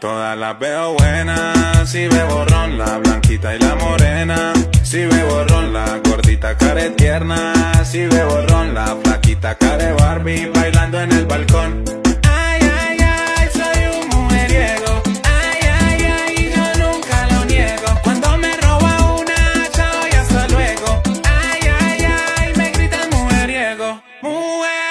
todas las veo buenas. Si ve borrón la blanquita y la morena. Si bebo borrón la gordita care tierna. Si bebo borrón la flaquita care Barbie bailando en el balcón. Ay, ay, ay, soy un mujeriego. Ay, ay, ay, yo nunca lo niego. Cuando me roba una, chao y hasta luego. Ay, ay, ay, me gritan mujeriego. Mujeriego.